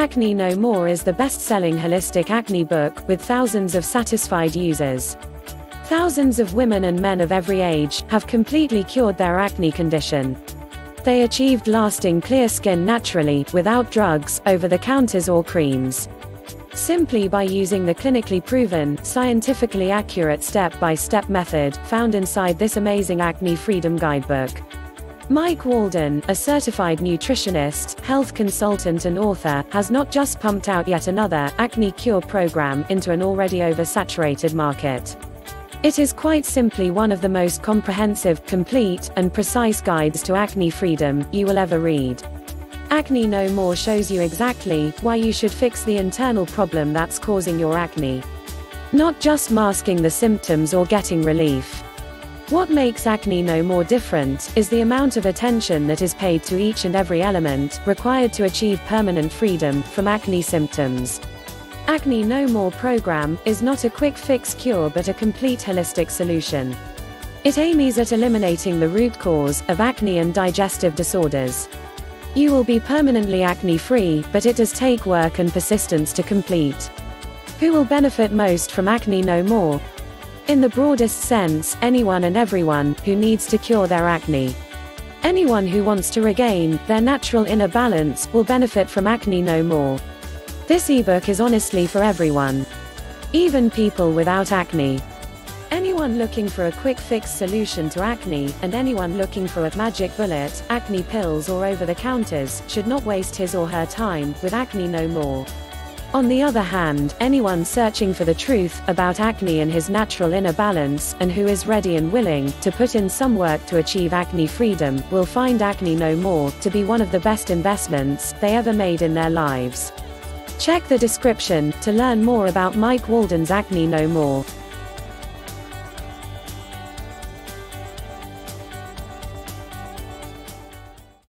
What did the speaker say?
Acne No More is the best-selling holistic acne book with thousands of satisfied users. Thousands of women and men of every age have completely cured their acne condition. They achieved lasting clear skin naturally, without drugs, over-the-counters or creams. Simply by using the clinically proven, scientifically accurate step-by-step method, found inside this amazing acne freedom guidebook. Mike Walden, a certified nutritionist, health consultant and author, has not just pumped out yet another acne cure program into an already oversaturated market. It is quite simply one of the most comprehensive, complete, and precise guides to acne freedom you will ever read. Acne No More shows you exactly why you should fix the internal problem that's causing your acne. Not just masking the symptoms or getting relief. What makes acne no more different, is the amount of attention that is paid to each and every element, required to achieve permanent freedom from acne symptoms. Acne No More program is not a quick fix cure but a complete holistic solution. It aims at eliminating the root cause of acne and digestive disorders. You will be permanently acne free, but it does take work and persistence to complete. Who will benefit most from Acne No More? In the broadest sense, anyone and everyone who needs to cure their acne. Anyone who wants to regain their natural inner balance will benefit from acne no more. This ebook is honestly for everyone. Even people without acne. Anyone looking for a quick fix solution to acne, and anyone looking for a magic bullet, acne pills or over the counters, should not waste his or her time with acne no more. On the other hand, anyone searching for the truth about acne and his natural inner balance, and who is ready and willing to put in some work to achieve acne freedom, will find Acne No More to be one of the best investments they ever made in their lives. Check the description to learn more about Mike Walden's Acne No More.